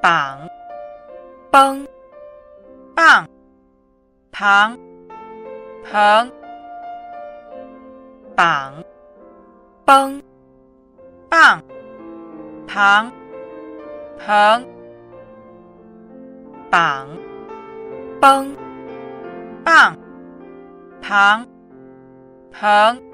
绑，绷，棒，旁，棚，绑，绷，棒，旁，棚，绑，绷，棒，旁，棚。